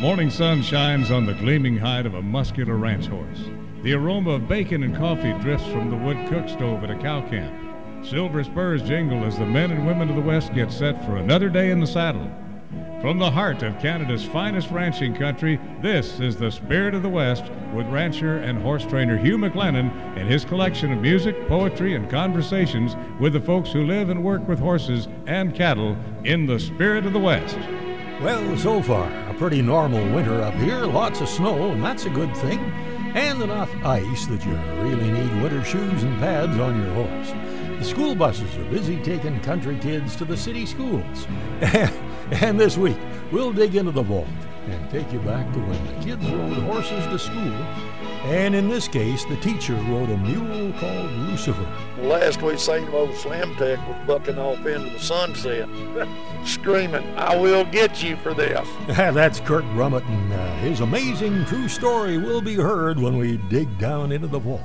morning sun shines on the gleaming hide of a muscular ranch horse. The aroma of bacon and coffee drifts from the wood cook stove at a cow camp. Silver spurs jingle as the men and women of the West get set for another day in the saddle. From the heart of Canada's finest ranching country, this is the Spirit of the West with rancher and horse trainer Hugh McLennan and his collection of music, poetry, and conversations with the folks who live and work with horses and cattle in the Spirit of the West. Well, so far, a pretty normal winter up here, lots of snow, and that's a good thing, and enough ice that you really need winter shoes and pads on your horse. The school buses are busy taking country kids to the city schools. and this week, we'll dig into the vault and take you back to when the kids rode horses to school. And in this case, the teacher rode a mule called Lucifer. Last we seen old Slim Tech was bucking off into the sunset, screaming, I will get you for this. That's Kirk Brummett, and uh, his amazing true story will be heard when we dig down into the vault.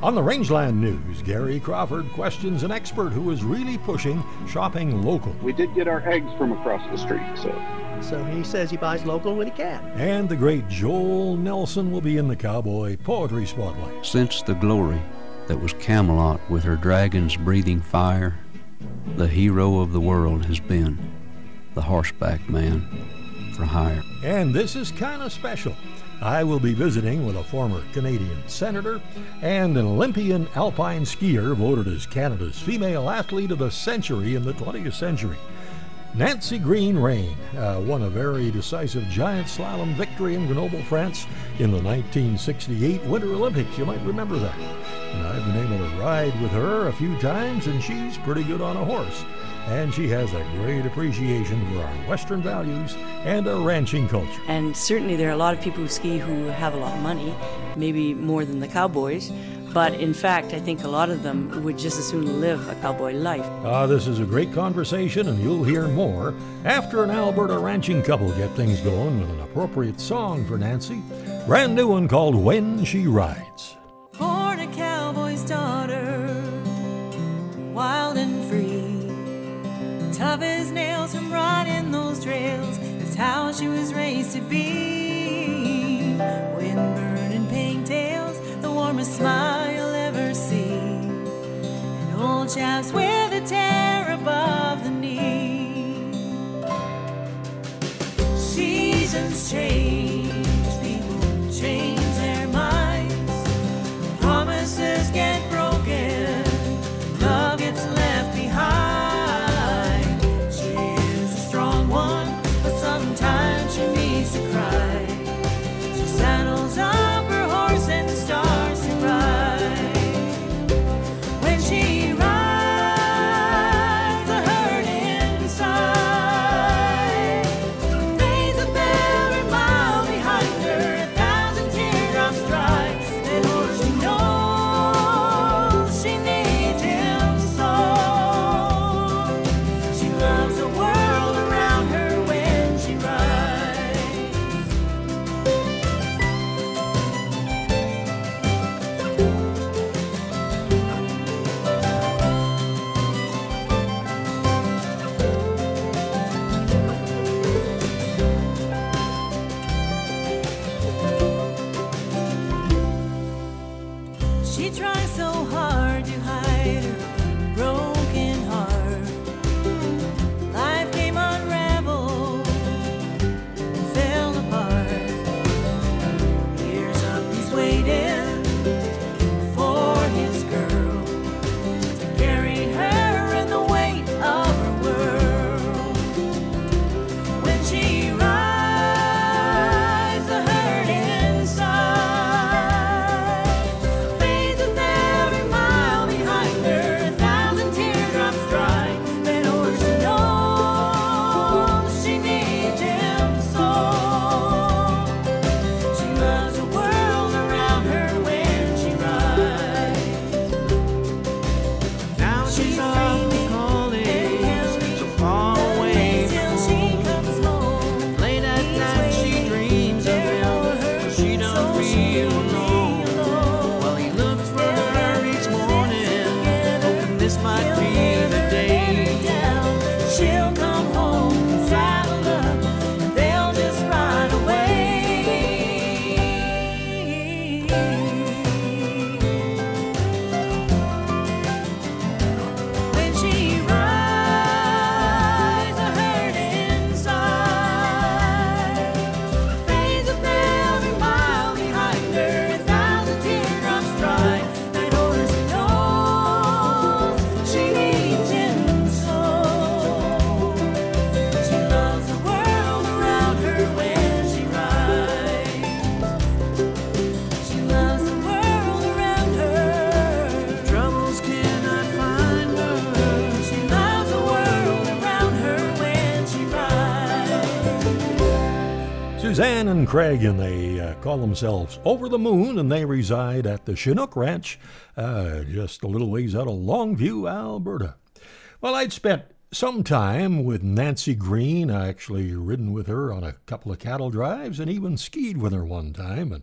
On the Rangeland News, Gary Crawford questions an expert who is really pushing shopping local. We did get our eggs from across the street, so. So he says he buys local when he can. And the great Joel Nelson will be in the Cowboy Poetry Spotlight. Since the glory that was Camelot with her dragons breathing fire, the hero of the world has been the horseback man for hire. And this is kind of special. I will be visiting with a former Canadian senator and an Olympian alpine skier voted as Canada's female athlete of the century in the 20th century. Nancy Greene Raine uh, won a very decisive giant slalom victory in Grenoble, France in the 1968 Winter Olympics. You might remember that. And I've been able to ride with her a few times, and she's pretty good on a horse and she has a great appreciation for our Western values and our ranching culture. And certainly there are a lot of people who ski who have a lot of money, maybe more than the cowboys. But in fact, I think a lot of them would just as soon live a cowboy life. Ah, this is a great conversation, and you'll hear more after an Alberta ranching couple get things going with an appropriate song for Nancy. Brand new one called When She Rides. Born a cowboy's daughter, wild and free tough as nails from riding those trails. That's how she was raised to be. Smile ever see. And old chaps with a tear above the knee. Seasons change, Craig, and they uh, call themselves Over the Moon, and they reside at the Chinook Ranch, uh, just a little ways out of Longview, Alberta. Well, I'd spent some time with Nancy Greene. I actually ridden with her on a couple of cattle drives and even skied with her one time, and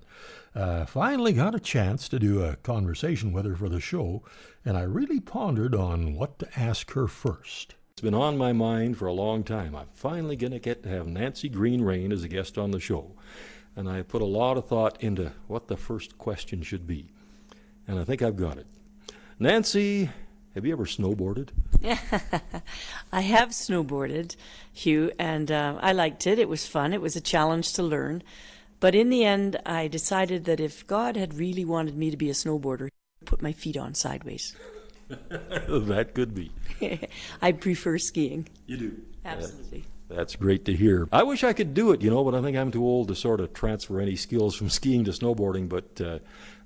uh, finally got a chance to do a conversation with her for the show, and I really pondered on what to ask her first. It's been on my mind for a long time. I'm finally going to get to have Nancy Greene Raine as a guest on the show. And I put a lot of thought into what the first question should be. And I think I've got it. Nancy, have you ever snowboarded? I have snowboarded, Hugh, and uh, I liked it. It was fun. It was a challenge to learn. But in the end, I decided that if God had really wanted me to be a snowboarder, put my feet on sideways. that could be. I prefer skiing. You do? Absolutely. That's great to hear. I wish I could do it, you know, but I think I'm too old to sort of transfer any skills from skiing to snowboarding. But uh,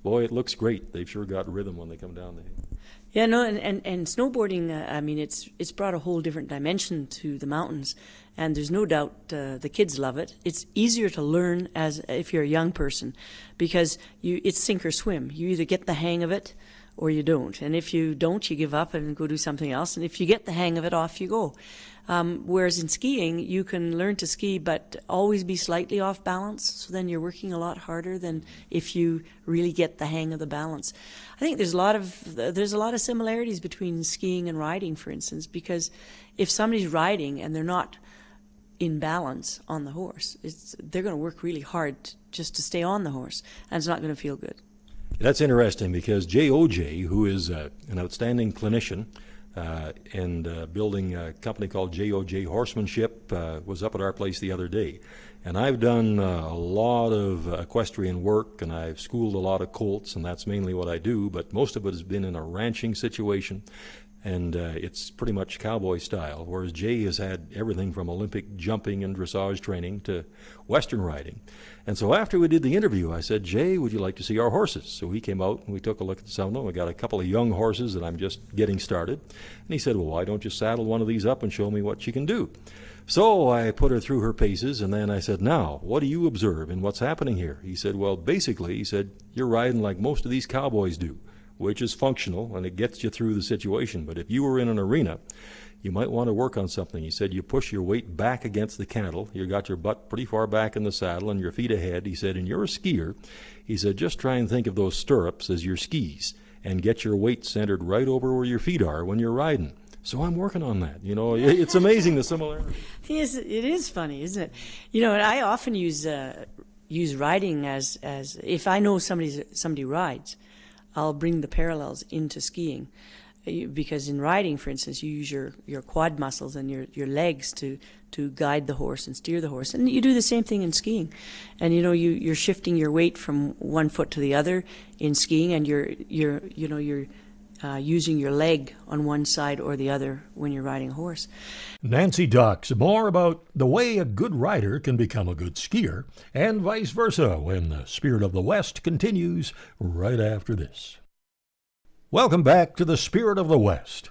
boy, it looks great. They've sure got rhythm when they come down the hill. Yeah, no, and, and, and snowboarding, uh, I mean, it's it's brought a whole different dimension to the mountains, and there's no doubt uh, the kids love it. It's easier to learn as if you're a young person, because you it's sink or swim. You either get the hang of it, or you don't. And if you don't, you give up and go do something else. And if you get the hang of it, off you go. Um, whereas in skiing, you can learn to ski, but always be slightly off balance. So then you're working a lot harder than if you really get the hang of the balance. I think there's a lot of there's a lot of similarities between skiing and riding, for instance, because if somebody's riding and they're not in balance on the horse, they're going to work really hard just to stay on the horse, and it's not going to feel good. That's interesting because JOJ, who is uh, an outstanding clinician uh, and uh, building a company called JOJ Horsemanship, uh, was up at our place the other day. And I've done uh, a lot of equestrian work and I've schooled a lot of colts, and that's mainly what I do, but most of it has been in a ranching situation and uh, it's pretty much cowboy style. Whereas Jay has had everything from Olympic jumping and dressage training to Western riding. And so after we did the interview, I said, Jay, would you like to see our horses? So he came out and we took a look at some of them. We got a couple of young horses that I'm just getting started. And he said, Well, why don't you saddle one of these up and show me what she can do? So I put her through her paces, and then I said, Now, what do you observe and what's happening here? He said, Well, basically, he said, You're riding like most of these cowboys do which is functional and it gets you through the situation. But if you were in an arena, you might want to work on something. He said you push your weight back against the cantle. You got your butt pretty far back in the saddle and your feet ahead. He said, and you're a skier. He said, just try and think of those stirrups as your skis and get your weight centered right over where your feet are when you're riding. So I'm working on that. You know, it's amazing the similarity. Yes, it is funny, isn't it? You know, I often use uh, use riding as as if I know somebody somebody rides I'll bring the parallels into skiing. Uh, because in riding, for instance, you use your, your quad muscles and your, your legs to, to guide the horse and steer the horse. And you do the same thing in skiing. And you know, you, you're shifting your weight from one foot to the other in skiing and you're, you're, you know, you're uh, using your leg on one side or the other when you're riding a horse. Nancy talks more about the way a good rider can become a good skier and vice versa when the Spirit of the West continues right after this. Welcome back to the Spirit of the West.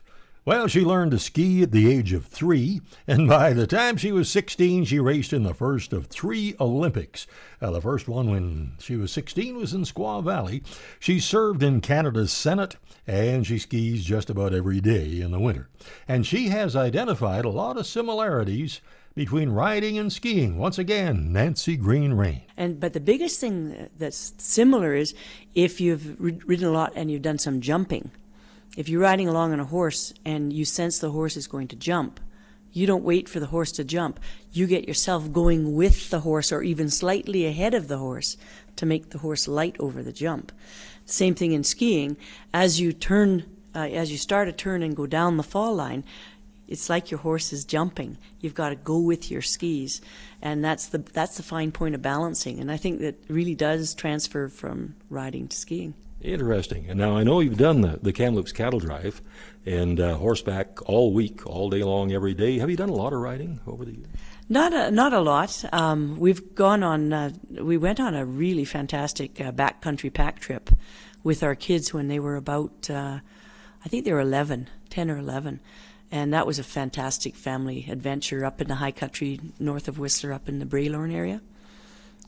Well, she learned to ski at the age of three, and by the time she was 16, she raced in the first of three Olympics. Uh, the first one, when she was 16, was in Squaw Valley. She served in Canada's Senate, and she skis just about every day in the winter. And she has identified a lot of similarities between riding and skiing. Once again, Nancy Greene Raine. And but the biggest thing that's similar is if you've ridden a lot and you've done some jumping if you're riding along on a horse and you sense the horse is going to jump, you don't wait for the horse to jump. You get yourself going with the horse or even slightly ahead of the horse to make the horse light over the jump. Same thing in skiing. As you turn, uh, as you start a turn and go down the fall line, it's like your horse is jumping. You've got to go with your skis, and that's the that's the fine point of balancing. And I think that really does transfer from riding to skiing. Interesting. And now I know you've done the, the Kamloops cattle drive and uh, horseback all week, all day long, every day. Have you done a lot of riding over the years? Not a, not a lot. Um, we've gone on, uh, we went on a really fantastic uh, backcountry pack trip with our kids when they were about, uh, I think they were 11, 10 or 11. And that was a fantastic family adventure up in the high country north of Whistler, up in the Bralorne area.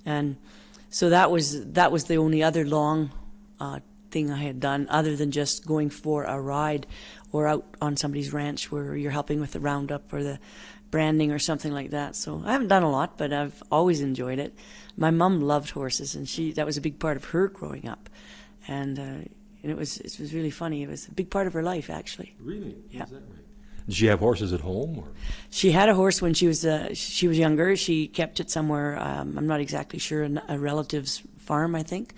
and so that was that was the only other long uh, thing I had done, other than just going for a ride or out on somebody's ranch where you're helping with the roundup or the branding or something like that. So I haven't done a lot, but I've always enjoyed it. My mom loved horses, and she that was a big part of her growing up, and. Uh, and it was it was really funny. It was a big part of her life, actually. Really? Yeah. Is that right? Did she have horses at home? Or? She had a horse when she was uh, she was younger. She kept it somewhere. Um, I'm not exactly sure. A relative's farm, I think,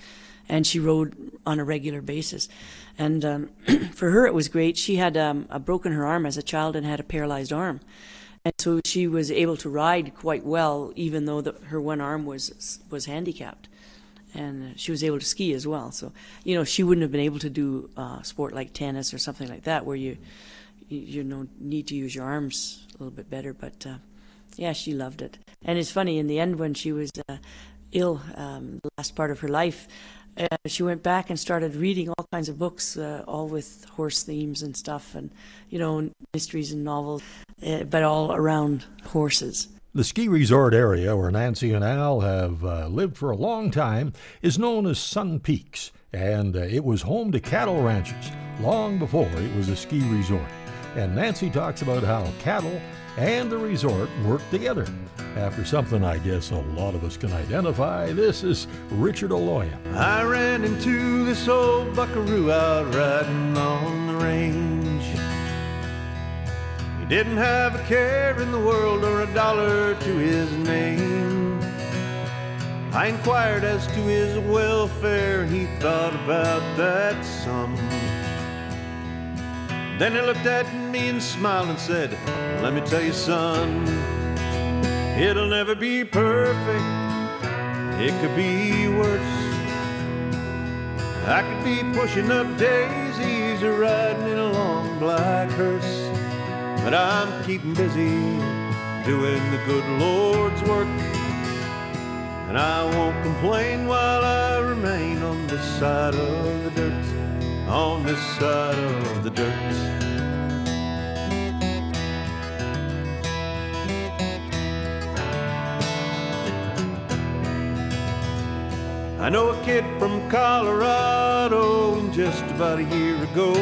and she rode on a regular basis. And um, for her, it was great. She had um, broken her arm as a child and had a paralyzed arm, and so she was able to ride quite well, even though the, her one arm was was handicapped and she was able to ski as well. So, you know, she wouldn't have been able to do uh, sport like tennis or something like that, where you, you, you know, need to use your arms a little bit better. But uh, yeah, she loved it. And it's funny in the end when she was uh, ill, um, the last part of her life. Uh, she went back and started reading all kinds of books, uh, all with horse themes and stuff, and you know, mysteries and novels, uh, but all around horses. The ski resort area where Nancy and Al have uh, lived for a long time is known as Sun Peaks, and uh, it was home to cattle ranches long before it was a ski resort. And Nancy talks about how cattle and the resort work together. After something I guess a lot of us can identify, this is Richard Elloyan. I ran into this old buckaroo out riding on the range. He didn't have a care in the world or a dollar to his name. I inquired as to his welfare, and he thought about that some. Then he looked at me and smiled and said, Let me tell you, son, it'll never be perfect. It could be worse. I could be pushing up daisies or riding in a long black hearse. But I'm keeping busy doing the good Lord's work. And I won't complain while I remain on this side of the dirt, on this side of the dirt. I know a kid from Colorado, and just about a year ago,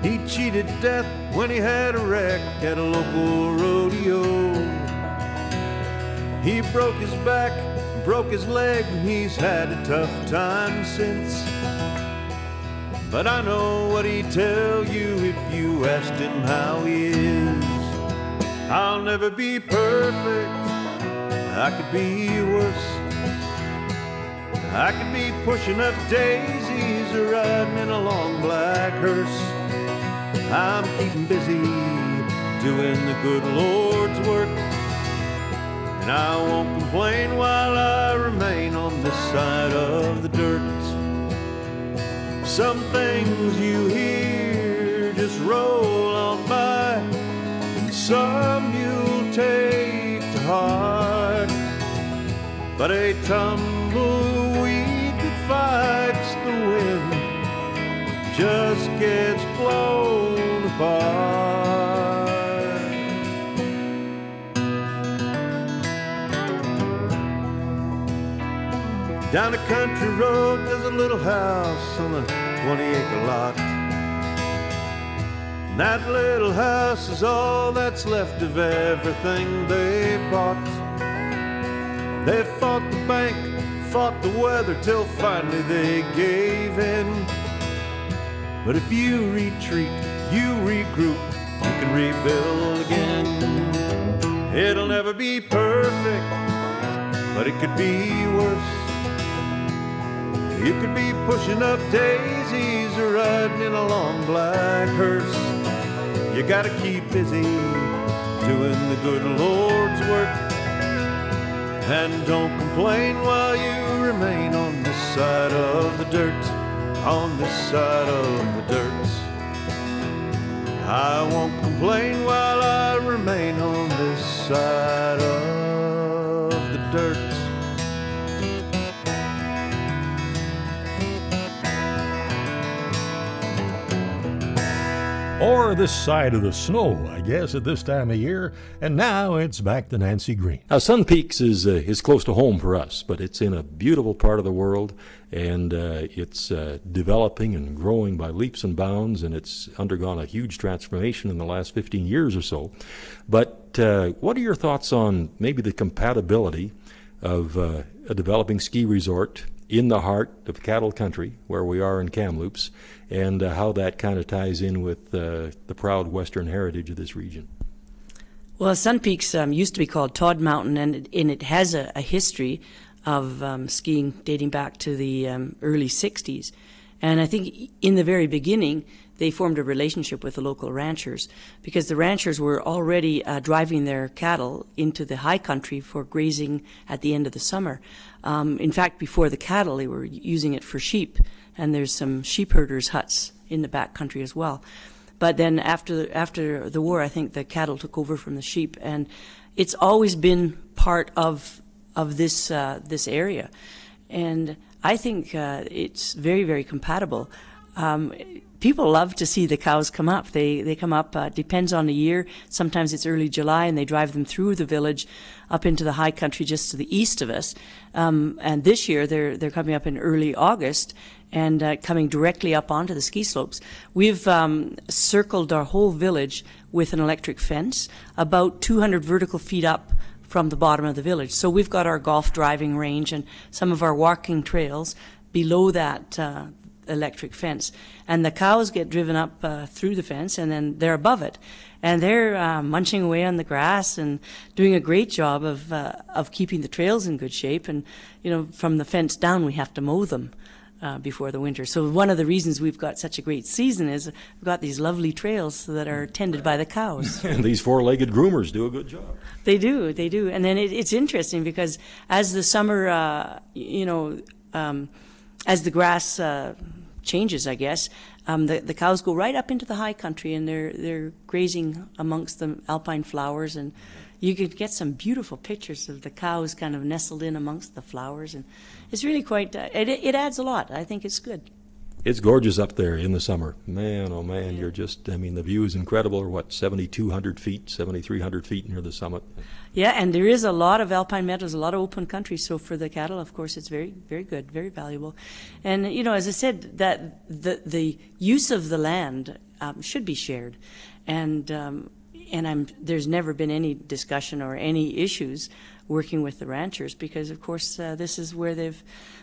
he cheated death when he had a wreck at a local rodeo. He broke his back, broke his leg, and he's had a tough time since. But I know what he'd tell you if you asked him how he is. I'll never be perfect, I could be worse. I could be pushing up daisies or riding in a long black hearse. I'm keeping busy doing the good Lord's work. And I won't complain while I remain on this side of the dirt. Some things you hear just roll on by, and some you'll take to heart. But a tumbleweed just gets blown apart. Down a country road, there's a little house on a 20 acre lot. And that little house is all that's left of everything they bought. They fought the bank, fought the weather till finally they gave in. But if you retreat, you regroup, you can rebuild again. It'll never be perfect, but it could be worse. You could be pushing up daisies or riding in a long black hearse. You gotta keep busy doing the good Lord's work. And don't complain while you remain on this side of the dirt, on this side of the dirt. I won't complain while I remain on this side more this side of the snow, I guess, at this time of year. And now it's back to Nancy Greene. Now, Sun Peaks is uh, is close to home for us, but it's in a beautiful part of the world, and uh, it's uh, developing and growing by leaps and bounds, and it's undergone a huge transformation in the last 15 years or so. But uh, what are your thoughts on maybe the compatibility of uh, a developing ski resort in the heart of cattle country, where we are in Kamloops, and uh, how that kind of ties in with uh, the proud western heritage of this region. Well, Sun Peaks um, used to be called Todd Mountain, and it, and it has a, a history of um, skiing dating back to the um, early 60s. And I think in the very beginning, they formed a relationship with the local ranchers because the ranchers were already uh, driving their cattle into the high country for grazing at the end of the summer. Um, in fact, before the cattle, they were using it for sheep, and there's some sheep herders' huts in the back country as well. But then after after the war, I think the cattle took over from the sheep, and it's always been part of of this uh, this area, and I think uh, it's very very compatible. Um, people love to see the cows come up. They they come up. Uh, depends on the year. Sometimes it's early July, and they drive them through the village, up into the high country just to the east of us. Um, and this year they're they're coming up in early August and uh, coming directly up onto the ski slopes. We've um, circled our whole village with an electric fence, about 200 vertical feet up from the bottom of the village. So we've got our golf driving range and some of our walking trails below that uh, electric fence. And the cows get driven up uh, through the fence and then they're above it. And they're uh, munching away on the grass and doing a great job of, uh, of keeping the trails in good shape. And, you know, from the fence down, we have to mow them. Uh, before the winter. So one of the reasons we've got such a great season is we've got these lovely trails that are tended by the cows. and these four-legged groomers do a good job. They do, they do. And then it, it's interesting because as the summer, uh, you know, um, as the grass uh, changes, I guess, um, the, the cows go right up into the high country and they're they're grazing amongst the alpine flowers, and you could get some beautiful pictures of the cows kind of nestled in amongst the flowers, and it's really quite. Uh, it, it adds a lot. I think it's good. It's gorgeous up there in the summer. Man, oh man, you're just, I mean, the view is incredible. What, 7,200 feet, 7,300 feet near the summit? Yeah, and there is a lot of alpine meadows, a lot of open country. So for the cattle, of course, it's very, very good, very valuable. And, you know, as I said, that the, the use of the land um, should be shared. And, um, and I'm, there's never been any discussion or any issues working with the ranchers because, of course, uh, this is where they've,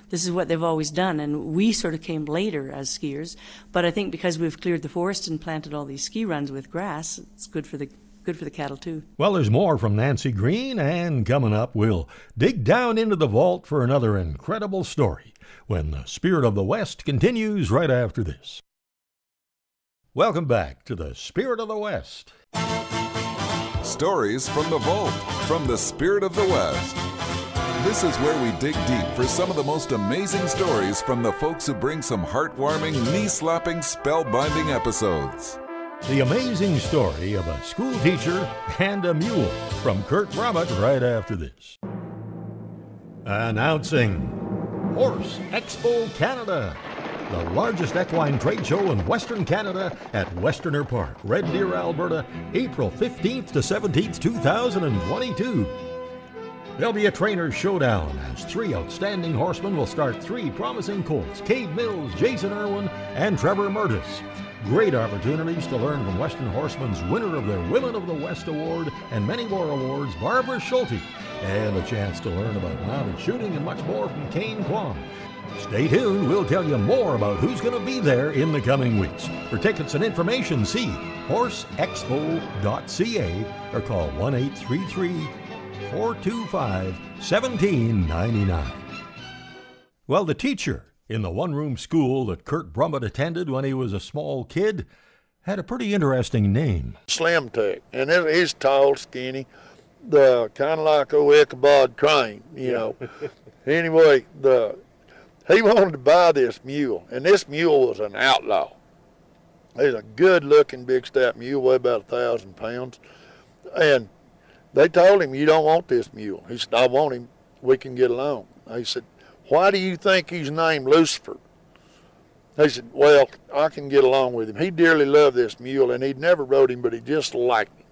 this is what they've always done. And we sort of came later as skiers, but I think because we've cleared the forest and planted all these ski runs with grass, it's good for the good for the cattle too. Well, there's more from Nancy Greene, and coming up, we'll dig down into the vault for another incredible story when the Spirit of the West continues right after this. Welcome back to the Spirit of the West. Stories from the vault from the Spirit of the West. This is where we dig deep for some of the most amazing stories from the folks who bring some heartwarming, knee slapping, spellbinding episodes. The amazing story of a school teacher and a mule from Kurt Brummett right after this. Announcing Horse Expo Canada, the largest equine trade show in Western Canada at Westerner Park, Red Deer, Alberta, April 15th to 17th, 2022. There'll be a trainer's showdown as three outstanding horsemen will start three promising colts Cade Mills, Jason Irwin, and Trevor Murtis. Great opportunities to learn from Western Horsemen's winner of the Women of the West Award and many more awards, Barbara Schulte, and a chance to learn about mounted shooting and much more from Kane Kwan. Stay tuned, we'll tell you more about who's going to be there in the coming weeks. For tickets and information, see horseexpo.ca or call 1 833 425 1799. Well, the teacher in the one room school that Kurt Brummett attended when he was a small kid had a pretty interesting name Slim Tech. And he's tall, skinny, the kind of like old Ichabod Crane, you know. anyway, the he wanted to buy this mule, and this mule was an outlaw. He's a good-looking, big stout mule, weigh about a thousand pounds, and they told him, "You don't want this mule." He said, "I want him. We can get along." He said, "Why do you think he's named Lucifer?" He said, Well, I can get along with him. He dearly loved this mule, and he'd never rode him, but he just liked him.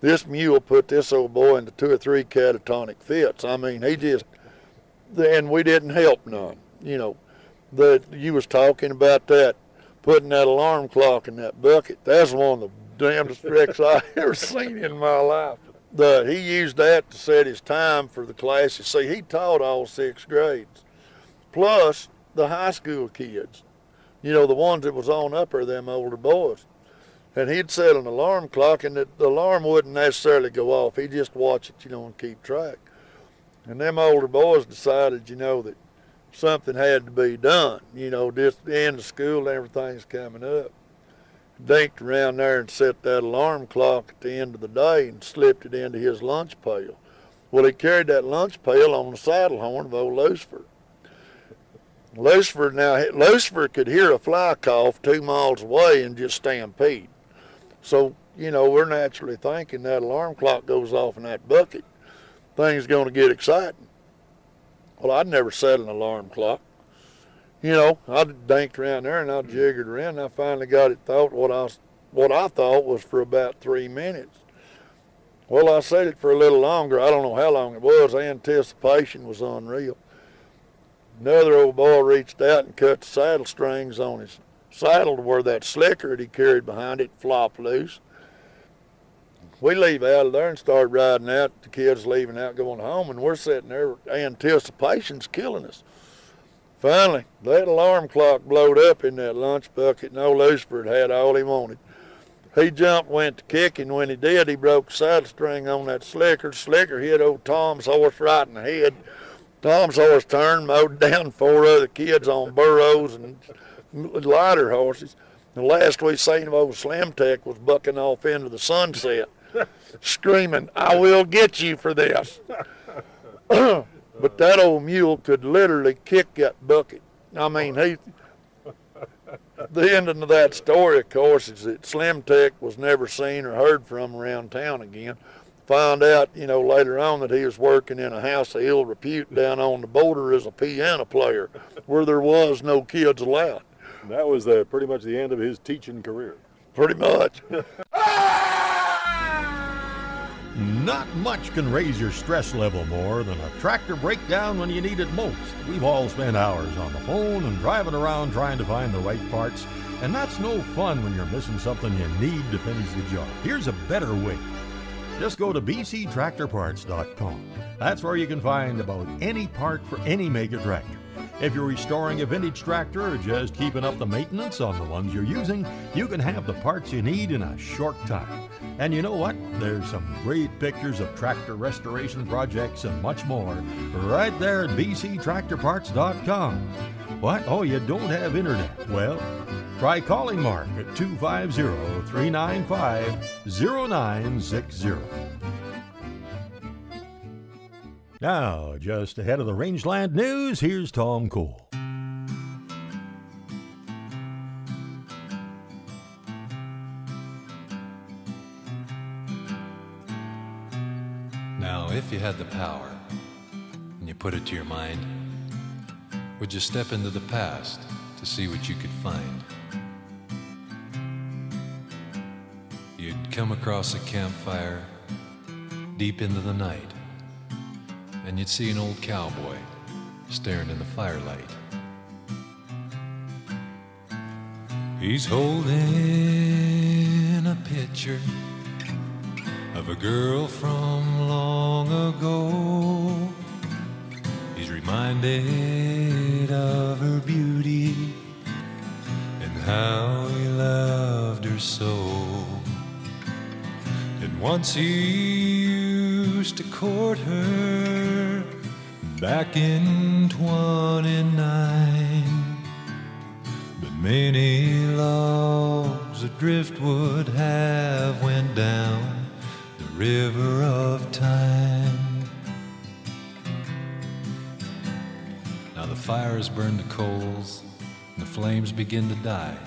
This mule put this old boy into two or three catatonic fits. I mean, he just, and we didn't help none. You know, the you was talking about that, putting that alarm clock in that bucket. That's one of the damnedest tricks I ever seen in my life. The, he used that to set his time for the classes. See, he taught all six grades, plus the high school kids you know, the ones that was on upper them older boys. And he'd set an alarm clock, and the, alarm wouldn't necessarily go off. He'd just watch it, you know, and keep track. And them older boys decided, you know, that something had to be done. You know, just the end of school everything's coming up. Dinked around there and set that alarm clock at the end of the day and slipped it into his lunch pail. Well, he carried that lunch pail on the saddle horn of old Lucifer. Lucifer now Lucifer could hear a fly cough two miles away and just stampede. So you know we're naturally thinking that alarm clock goes off in that bucket, things going to get exciting. Well, I'd never set an alarm clock. You know, I danked around there and I mm. jiggered around. And I finally got it thought what I what I thought was for about three minutes. Well, I set it for a little longer. I don't know how long it was. Anticipation was unreal. Another old boy reached out and cut the saddle strings on his saddle to where that slicker that he carried behind it flopped loose. We leave out of there and start riding out. The kids leaving out, going home, and we're sitting there. Anticipation's killing us. Finally, that alarm clock blowed up in that lunch bucket, and old Lucifer had all he wanted. He jumped, went to kicking. When he did, he broke the saddle string on that slicker. Slicker hit old Tom's horse right in the head. Tom's horse turned, mowed down four other kids on burros and lighter horses. The last we seen of old Slim Tech was bucking off into the sunset, screaming, I will get you for this. but that old mule could literally kick that bucket. I mean, he. The ending of that story, of course, is that Slim Tech was never seen or heard from around town again found out, you know, later on that he was working in a house of ill repute down on the border as a piano player, where there was no kids allowed. That was uh, pretty much the end of his teaching career. Pretty much. Not much can raise your stress level more than a tractor breakdown when you need it most. We've all spent hours on the phone and driving around trying to find the right parts, and that's no fun when you're missing something you need to finish the job. Here's a better way. Just go to bctractorparts.com. That's where you can find about any part for any mega tractor. If you're restoring a vintage tractor or just keeping up the maintenance on the ones you're using, you can have the parts you need in a short time. And you know what? There's some great pictures of tractor restoration projects and much more right there at bctractorparts.com. What? Oh, you don't have internet? Well, Try calling Mark at 250 395 0960. Now, just ahead of the Rangeland News, here's Tom Cole. Now, if you had the power and you put it to your mind, would you step into the past to see what you could find? You'd come across a campfire deep into the night, and you'd see an old cowboy staring in the firelight. He's holding a picture of a girl from long ago. He's reminded of her beauty and how he loved her so. And once he used to court her back in 29. But many logs of driftwood have went down the river of time. Now the fire has burned the coals, and the flames begin to die.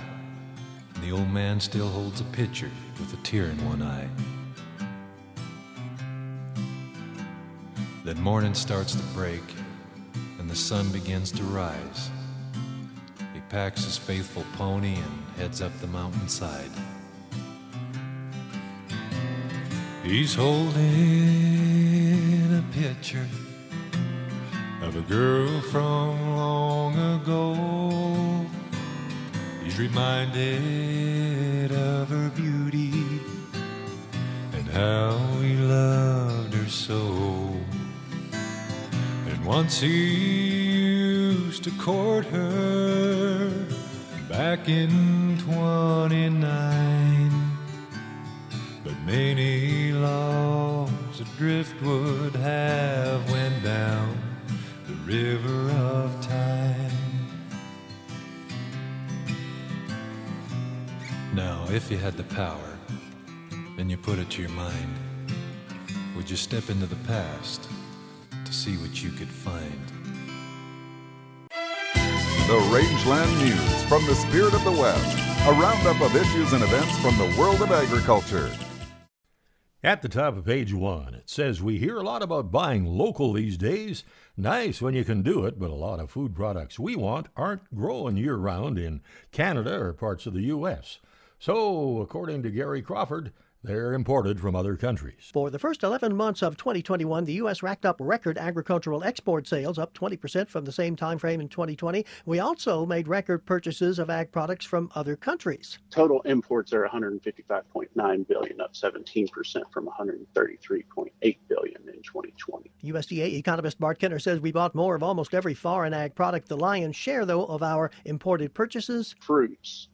And the old man still holds a pitcher with a tear in one eye. Then morning starts to break and the sun begins to rise. He packs his faithful pony and heads up the mountainside. He's holding a picture of a girl from long ago. He's reminded of her beauty and how he loved her so. Once he used to court her back in 29. But many logs of driftwood have went down the river of time. Now, if you had the power and you put it to your mind, would you step into the past see what you could find? The Rangeland News from the Spirit of the West, a roundup of issues and events from the world of agriculture. At the top of page one, it says we hear a lot about buying local these days. Nice when you can do it, but a lot of food products we want aren't growing year round in Canada or parts of the U.S. So, according to Gary Crawford, they're imported from other countries. For the first 11 months of 2021, the U.S. racked up record agricultural export sales, up 20% from the same time frame in 2020. We also made record purchases of ag products from other countries. Total imports are 155.9 billion, up 17% from 133.8 billion in 2020. USDA economist Bart Kenner says we bought more of almost every foreign ag product. The lion's share, though, of our imported purchases Fruits,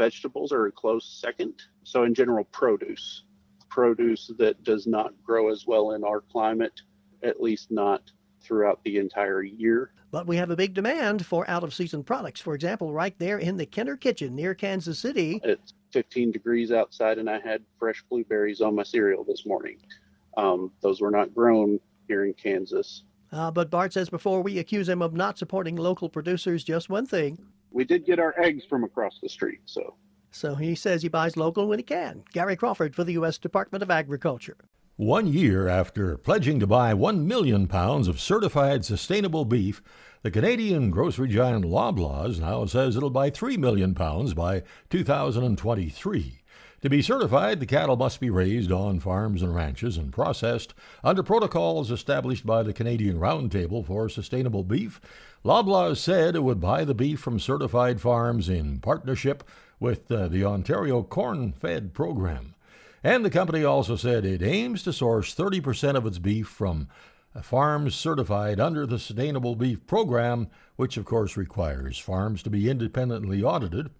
vegetables are a close second. So, in general, produce. Produce that does not grow as well in our climate, at least not throughout the entire year. But we have a big demand for out of season products. For example, right there in the Kenner Kitchen near Kansas City. It's 15 degrees outside, and I had fresh blueberries on my cereal this morning. Um, those were not grown here in Kansas. Uh, but Bart says before we accuse him of not supporting local producers, just one thing. We did get our eggs from across the street, so So he says he buys local when he can. Gary Crawford for the U.S. Department of Agriculture. One year after pledging to buy 1 million pounds of certified sustainable beef, the Canadian grocery giant Loblaws now says it'll buy 3 million pounds by 2023. To be certified, the cattle must be raised on farms and ranches and processed under protocols established by the Canadian Roundtable for Sustainable Beef. Loblaws said it would buy the beef from certified farms in partnership with uh, the Ontario Corn Fed program. And the company also said it aims to source 30% of its beef from uh, farms certified under the Sustainable Beef program, which of course requires farms to be independently audited.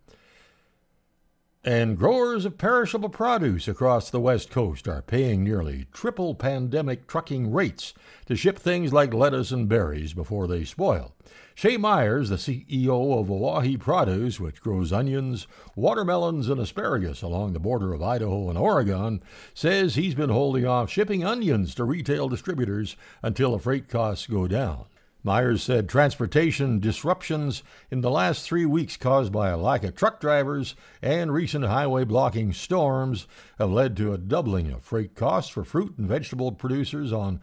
And growers of perishable produce across the West Coast are paying nearly triple pandemic trucking rates to ship things like lettuce and berries before they spoil. Shay Myers, the CEO of Owyhee Produce, which grows onions, watermelons, and asparagus along the border of Idaho and Oregon, says he's been holding off shipping onions to retail distributors until the freight costs go down. Myers said transportation disruptions in the last three weeks caused by a lack of truck drivers and recent highway blocking storms have led to a doubling of freight costs for fruit and vegetable producers on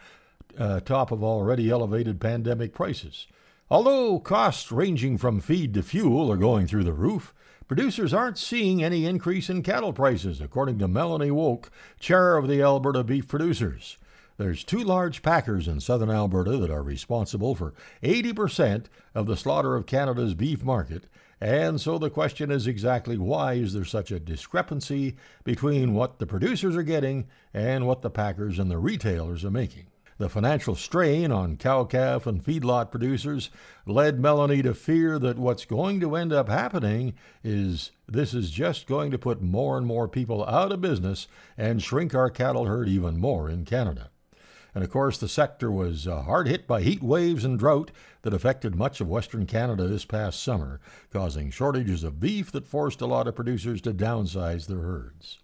uh, top of already elevated pandemic prices. Although costs ranging from feed to fuel are going through the roof, producers aren't seeing any increase in cattle prices, according to Melanie Wowk, chair of the Alberta Beef Producers. There's two large packers in southern Alberta that are responsible for 80% of the slaughter of Canada's beef market, and so the question is exactly why is there such a discrepancy between what the producers are getting and what the packers and the retailers are making? The financial strain on cow calf and feedlot producers led Melanie to fear that what's going to end up happening is this is just going to put more and more people out of business and shrink our cattle herd even more in Canada. And of course, the sector was uh, hard hit by heat waves and drought that affected much of Western Canada this past summer, causing shortages of beef that forced a lot of producers to downsize their herds.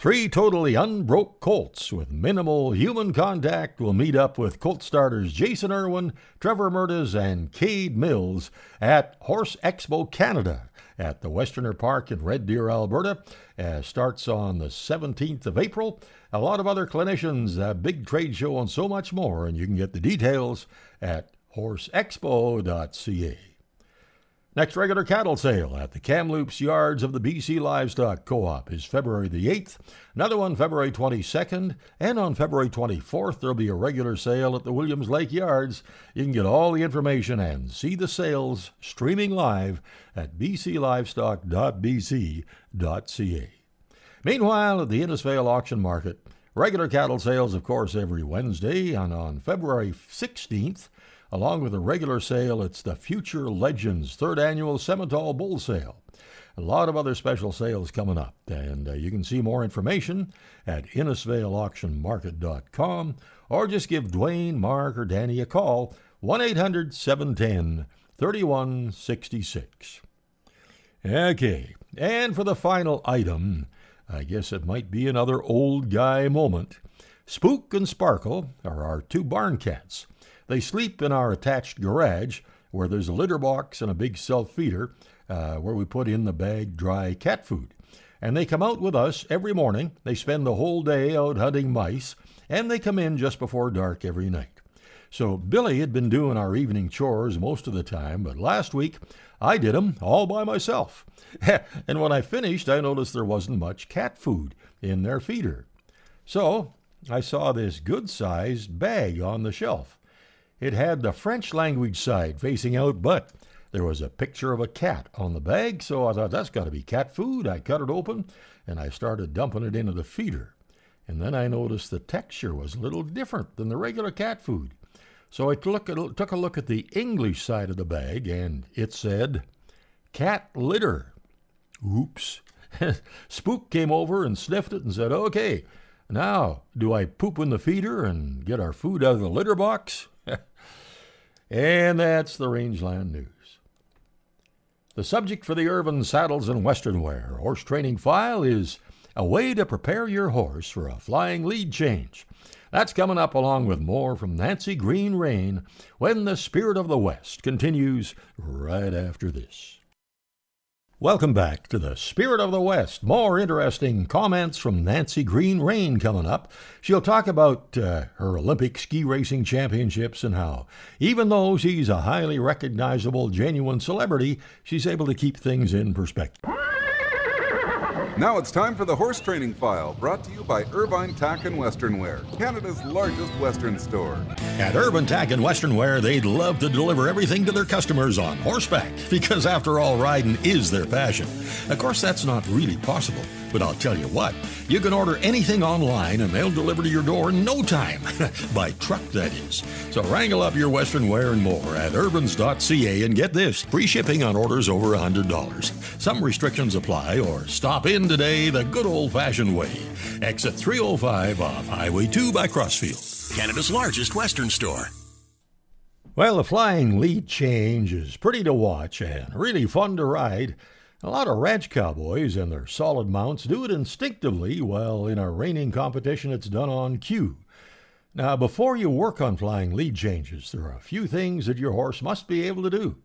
Three totally unbroke colts with minimal human contact will meet up with colt starters Jason Irwin, Trevor Murdas, and Cade Mills at Horse Expo Canada at the Westerner Park in Red Deer, Alberta. Uh, starts on the 17th of April. A lot of other clinicians, a big trade show, and so much more. And you can get the details at horseexpo.ca. Next regular cattle sale at the Kamloops Yards of the BC Livestock Co-op is February the 8th. Another one February 22nd. And on February 24th, there'll be a regular sale at the Williams Lake Yards. You can get all the information and see the sales streaming live at bclivestock.bc.ca. Meanwhile, at the Innisfail Auction Market, regular cattle sales, of course, every Wednesday. And on February 16th, Along with a regular sale, it's the Future Legends third annual Simmental Bull Sale. A lot of other special sales coming up, and uh, you can see more information at InnisfailAuctionMarket.com or just give Dwayne, Mark, or Danny a call 1 800 710 3166. Okay, and for the final item, I guess it might be another old guy moment. Spook and Sparkle are our two barn cats. They sleep in our attached garage where there's a litter box and a big self feeder uh, where we put in the bagged dry cat food. And they come out with us every morning. They spend the whole day out hunting mice, and they come in just before dark every night. So Billy had been doing our evening chores most of the time, but last week I did 'em all by myself. and when I finished, I noticed there wasn't much cat food in their feeder. So I saw this good sized bag on the shelf. It had the French language side facing out, but there was a picture of a cat on the bag, so I thought that's got to be cat food. I cut it open and I started dumping it into the feeder. And then I noticed the texture was a little different than the regular cat food. So I took a, took a look at the English side of the bag and it said, Cat litter. Oops. Spook came over and sniffed it and said, Okay, now do I poop in the feeder and get our food out of the litter box? And that's the Rangeland News. The subject for the Irvine Saddles and Western Wear Horse Training File is a way to prepare your horse for a flying lead change. That's coming up along with more from Nancy Greene Raine when the Spirit of the West continues right after this. Welcome back to the Spirit of the West. More interesting comments from Nancy Greene Raine coming up. She'll talk about uh, her Olympic ski racing championships and how, even though she's a highly recognizable, genuine celebrity, she's able to keep things in perspective. Now it's time for the Horse Training File, brought to you by Irvine Tack and Western Wear, Canada's largest Western store. At Irvine Tack and Western Wear, they'd love to deliver everything to their customers on horseback, because after all, riding is their passion. Of course, that's not really possible, but I'll tell you what, you can order anything online and they'll deliver to your door in no time. By truck, that is. So wrangle up your Western wear and more at urbans.ca and get this free shipping on orders over $100. Some restrictions apply, or stop in today the good old fashioned way. Exit 305 off Highway 2 by Crossfield, Canada's largest Western store. Well, the flying lead change is pretty to watch and really fun to ride. A lot of ranch cowboys and their solid mounts do it instinctively, while in a reining competition it's done on cue. Now, before you work on flying lead changes, there are a few things that your horse must be able to do.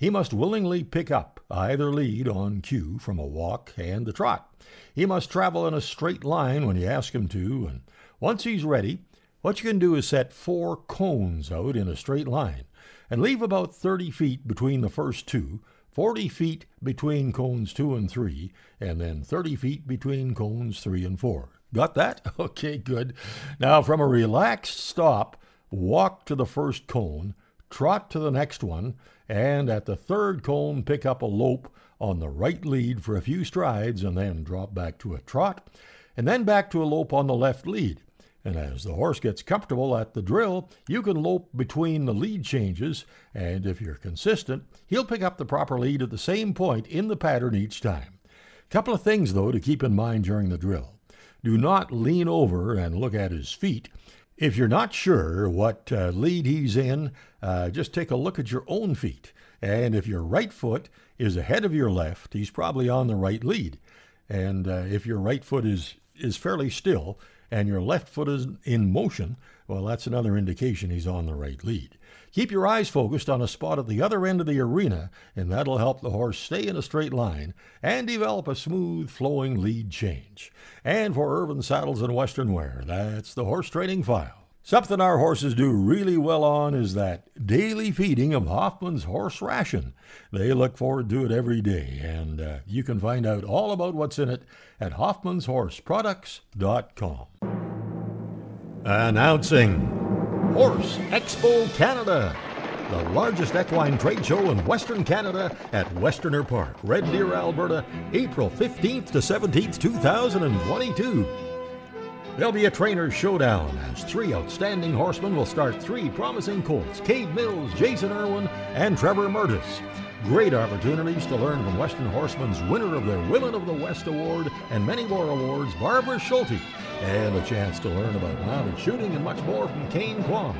He must willingly pick up either lead on cue from a walk and a trot. He must travel in a straight line when you ask him to, and once he's ready, what you can do is set four cones out in a straight line and leave about 30 feet between the first two 40 feet between cones 2 and 3, and then 30 feet between cones 3 and 4. Got that? Okay, good. Now, from a relaxed stop, walk to the first cone, trot to the next one, and at the third cone, pick up a lope on the right lead for a few strides, and then drop back to a trot, and then back to a lope on the left lead. And as the horse gets comfortable at the drill, you can lope between the lead changes, and if you're consistent, he'll pick up the proper lead at the same point in the pattern each time. Couple of things, though, to keep in mind during the drill. Do not lean over and look at his feet. If you're not sure what uh, lead he's in, uh, just take a look at your own feet. And if your right foot is ahead of your left, he's probably on the right lead. And uh, if your right foot is, is fairly still, and your left foot is in motion, well, that's another indication he's on the right lead. Keep your eyes focused on a spot at the other end of the arena, and that'll help the horse stay in a straight line and develop a smooth, flowing lead change. And for Irvine Saddles and Western Wear, that's the Horse Training File. Something our horses do really well on is that daily feeding of Hoffman's horse ration. They look forward to it every day, and uh, you can find out all about what's in it at hoffmanshorseproducts.com. Announcing Horse Expo Canada, the largest equine trade show in Western Canada at Westerner Park, Red Deer, Alberta, April 15th to 17th, 2022. There'll be a trainer showdown as three outstanding horsemen will start three promising colts Cade Mills, Jason Irwin, and Trevor Murtis. Great opportunities to learn from Western Horsemen's winner of the Women of the West Award and many more awards, Barbara Schulte, and a chance to learn about mounted shooting and much more from Kane Kwong.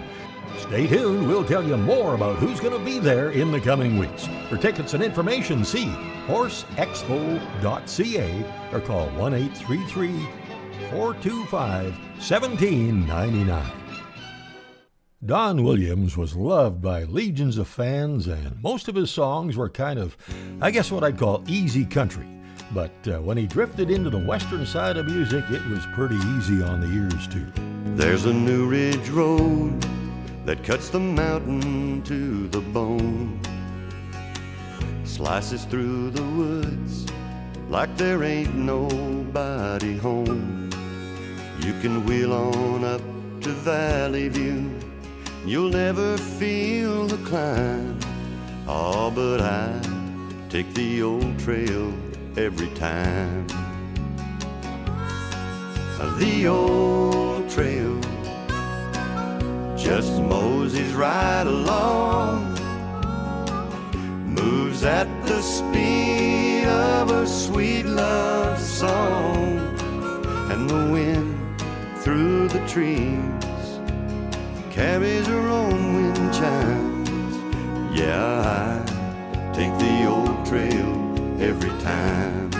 Stay tuned, we'll tell you more about who's going to be there in the coming weeks. For tickets and information, see horseexpo.ca or call 1 833 425 1799. Don Williams was loved by legions of fans, and most of his songs were kind of, I guess, what I'd call easy country. But uh, when he drifted into the western side of music, it was pretty easy on the ears, too. There's a New Ridge Road that cuts the mountain to the bone, slices through the woods like there ain't nobody home. You can wheel on up to Valley View, you'll never feel the climb. Oh, but I take the old trail every time. The old trail just moseys right along, moves at the speed of a sweet love song, and the wind through the trees carries her own wind chimes. Yeah, I take the old trail every time.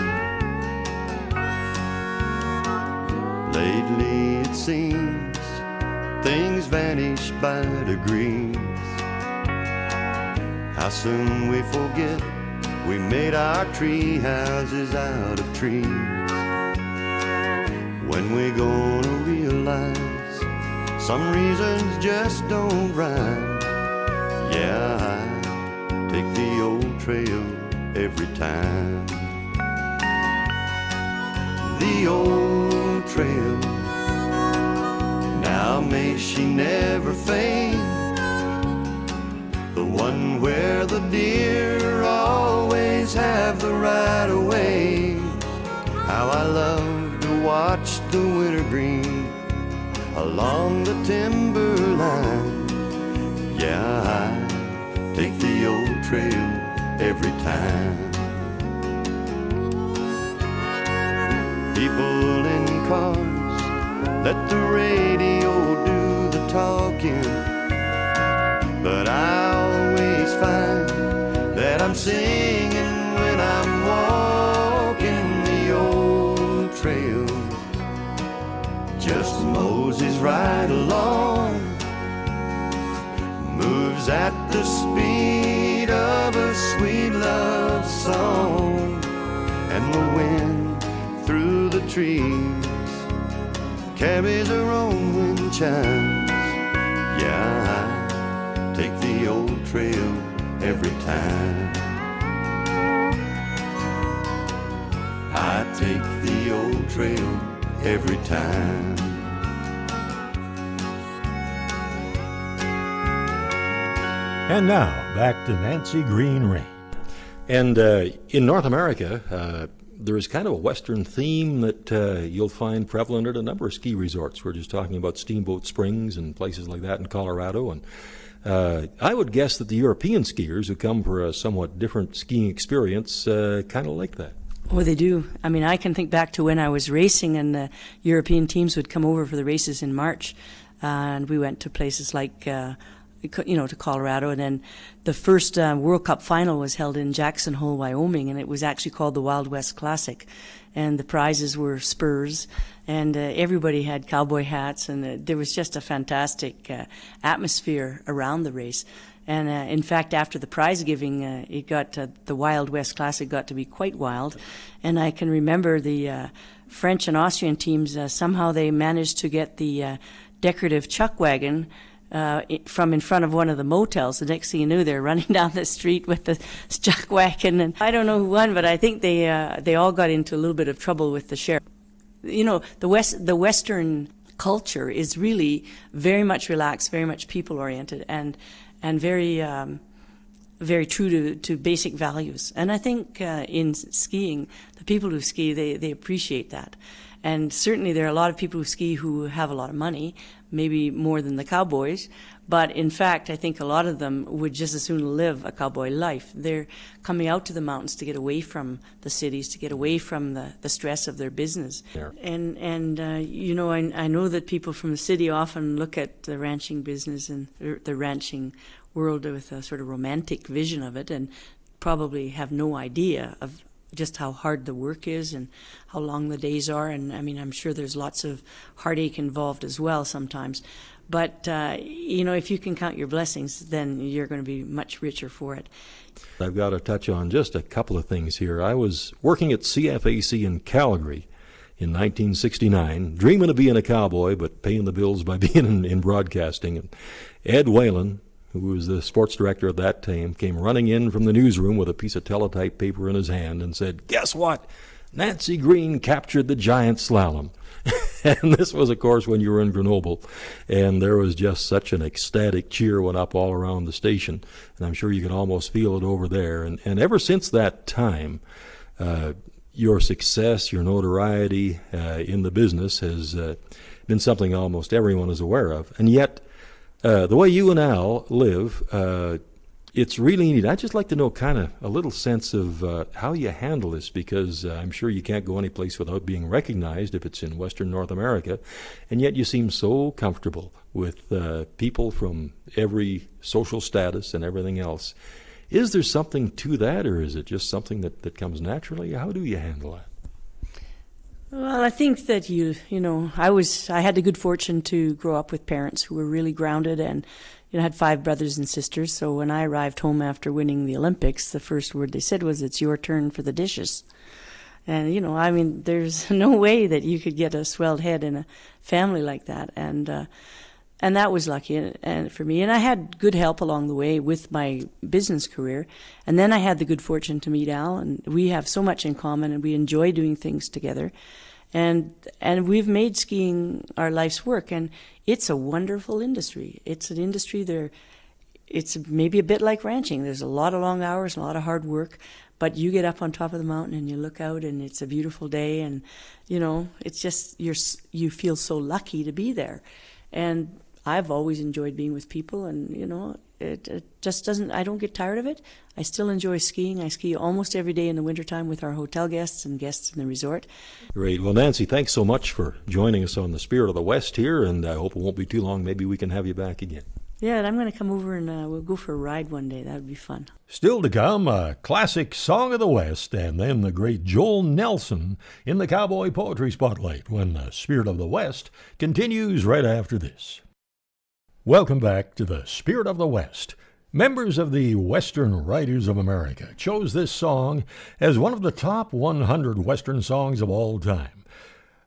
Lately it seems things vanish by degrees. How soon we forget we made our tree houses out of trees. When we gonna realize some reasons just don't rhyme? Yeah, I take the old trail every time. The old trail, now may she never fade. The one where the deer always have the right of way. How I love to watch the wintergreen along the timberline. Yeah, I take the old trail every time. People in cars, let the radio do the talking. But I always find that I'm singing when I'm walking the old trail. Just moseys right along, moves at the speed of a sweet love song, and the wind through the trees carries her own wind. Yeah, I take the old trail every time. I take the old trail every time. And now, back to Nancy Greene Raine. And uh, in North America, uh, there is kind of a Western theme that uh, you'll find prevalent at a number of ski resorts. We're just talking about Steamboat Springs and places like that in Colorado. And uh, I would guess that the European skiers who come for a somewhat different skiing experience uh, kind of like that. Oh, they do. I mean, I can think back to when I was racing and the European teams would come over for the races in March. and we went to places like uh, you know, to Colorado. And then the first uh, World Cup final was held in Jackson Hole, Wyoming, and it was actually called the Wild West Classic. And the prizes were spurs, and uh, everybody had cowboy hats, and uh, there was just a fantastic uh, atmosphere around the race. And uh, in fact, after the prize giving, uh, it got the Wild West Classic got to be quite wild. And I can remember the French and Austrian teams somehow they managed to get the decorative chuck wagon uh, from in front of one of the motels. The next thing you knew, they're running down the street with the chuck wagon, and I don't know who won, but I think they uh, they all got into a little bit of trouble with the sheriff. You know, the west the western culture is really very much relaxed, very much people oriented, and and very um, very true to, to basic values. And I think uh, in skiing, the people who ski they, they appreciate that. And certainly there are a lot of people who ski who have a lot of money, maybe more than the cowboys. But in fact, I think a lot of them would just as soon live a cowboy life. They're coming out to the mountains to get away from the cities, to get away from the, the stress of their business. Yeah. And and uh, you know, I, I know that people from the city often look at the ranching business and the, the ranching world with a sort of romantic vision of it, and probably have no idea of just how hard the work is and how long the days are. And I mean, I'm sure there's lots of heartache involved as well sometimes. But, uh, you know, if you can count your blessings, then you're going to be much richer for it. I've got to touch on just a couple of things here. I was working at CFAC in Calgary in 1969, dreaming of being a cowboy, but paying the bills by being in, in broadcasting. And Ed Whalen, who was the sports director of that team, came running in from the newsroom with a piece of teletype paper in his hand and said, Guess what? Nancy Greene captured the giant slalom. and this was, of course, when you were in Grenoble. And there was just such an ecstatic cheer went up all around the station. And I'm sure you can almost feel it over there. And, and ever since that time, uh, your success, your notoriety uh, in the business has uh, been something almost everyone is aware of. And yet, uh, the way you and Al live, uh, it's really neat. I'd just like to know kind of a little sense of uh, how you handle this because uh, I'm sure you can't go any place without being recognized if it's in Western North America. And yet you seem so comfortable with uh, people from every social status and everything else. Is there something to that, or is it just something that, that comes naturally? How do you handle that? Well, I think that you, you know, I was, I had the good fortune to grow up with parents who were really grounded and, you know, had five brothers and sisters. So when I arrived home after winning the Olympics, the first word they said was, it's your turn for the dishes. And, you know, I mean, there's no way that you could get a swelled head in a family like that. And, uh, and that was lucky and, for me. And I had good help along the way with my business career. And then I had the good fortune to meet Al, and we have so much in common, and we enjoy doing things together. And and we've made skiing our life's work, and it's a wonderful industry. It's an industry there. It's maybe a bit like ranching. There's a lot of long hours, and a lot of hard work, but you get up on top of the mountain and you look out, and it's a beautiful day, and you know it's just you're you feel so lucky to be there, and I've always enjoyed being with people, and you know, it, it, just doesn't. I don't get tired of it. I still enjoy skiing. I ski almost every day in the wintertime with our hotel guests and guests in the resort. Great. Well, Nancy, thanks so much for joining us on the Spirit of the West here, and I hope it won't be too long. Maybe we can have you back again. Yeah, and I'm going to come over and uh, we'll go for a ride one day. That would be fun. Still to come, a classic song of the West, and then the great Joel Nelson in the Cowboy Poetry Spotlight when the Spirit of the West continues right after this. Welcome back to the Spirit of the West. Members of the Western Writers of America chose this song as one of the top 100 Western songs of all time.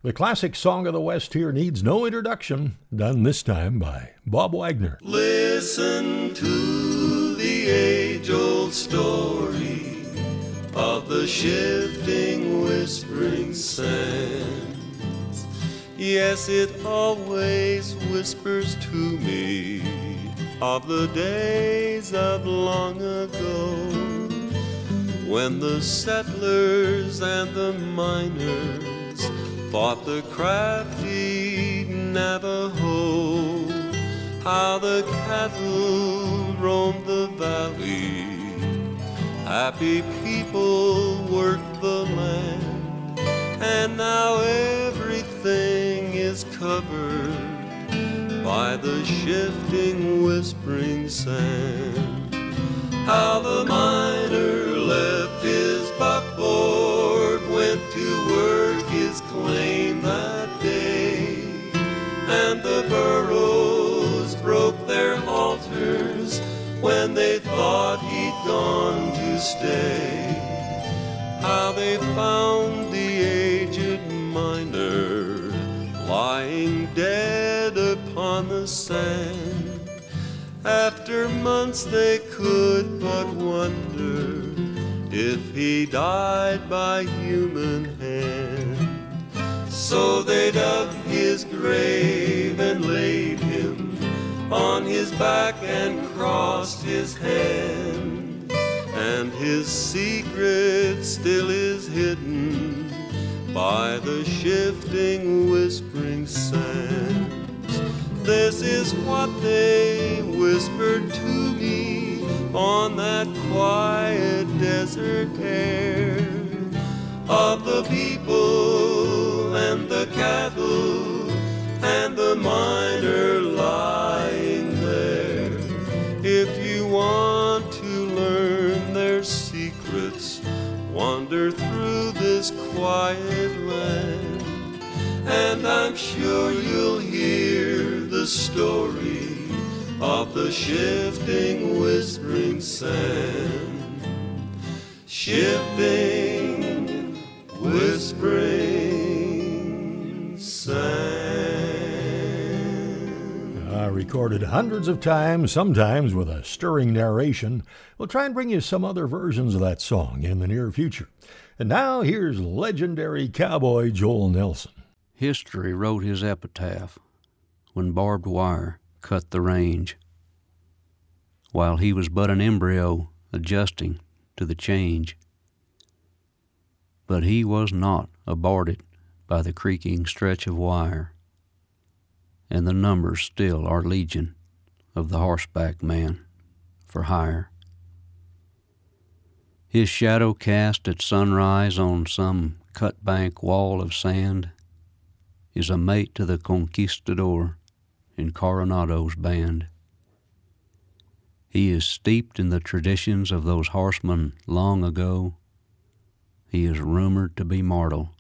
The classic Song of the West here needs no introduction, done this time by Bob Wagner. Listen to the age old story of the shifting, whispering sand. Yes, it always whispers to me of the days of long ago when the settlers and the miners fought the crafty Navajo. How the cattle roamed the valley, happy people worked the land, and now everything is covered by the shifting, whispering sand. How the miner left his buckboard, went to work his claim that day, and the burros broke their halters when they thought he'd gone to stay. How they found lying dead upon the sand. After months they could but wonder if he died by human hand. So they dug his grave and laid him on his back and crossed his hand. And his secret still is hidden by the shifting, whispering sands. This is what they whispered the story of the shifting, whispering sand. Shifting, whispering sand. Uh, recorded hundreds of times, sometimes with a stirring narration. We'll try and bring you some other versions of that song in the near future. And now here's legendary cowboy Joel Nelson. History wrote his epitaph when barbed wire cut the range, while he was but an embryo adjusting to the change. But he was not aborted by the creaking stretch of wire, and the numbers still are legion of the horseback man for hire. His shadow cast at sunrise on some cut bank wall of sand is a mate to the conquistador in Coronado's band. He is steeped in the traditions of those horsemen long ago. He is rumored to be mortal.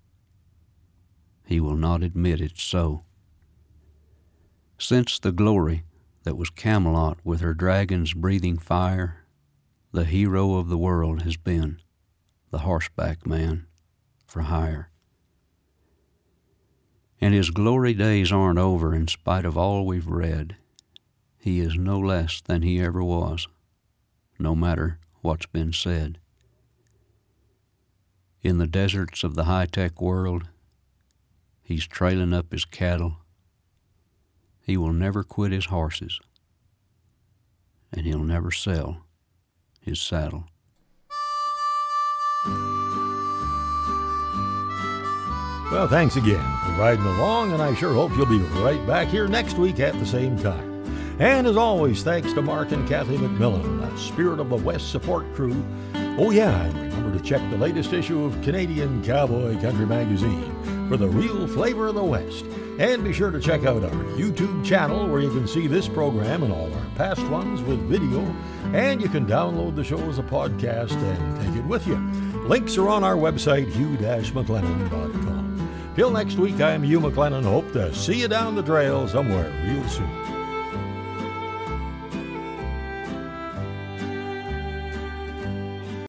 He will not admit it so. Since the glory that was Camelot with her dragons breathing fire, the hero of the world has been the horseback man for hire. And his glory days aren't over in spite of all we've read. He is no less than he ever was, no matter what's been said. In the deserts of the high tech world, he's trailing up his cattle. He will never quit his horses, and he'll never sell his saddle. Well, thanks again for riding along, and I sure hope you'll be right back here next week at the same time. And as always, thanks to Mark and Kathy McMillan, the Spirit of the West support crew. Oh, yeah, and remember to check the latest issue of Canadian Cowboy Country Magazine for the real flavor of the West. And be sure to check out our YouTube channel where you can see this program and all our past ones with video. And you can download the show as a podcast and take it with you. Links are on our website, hugh-mclennan.com. Till next week, I'm Hugh McLennan. Hope to see you down the trail somewhere real soon.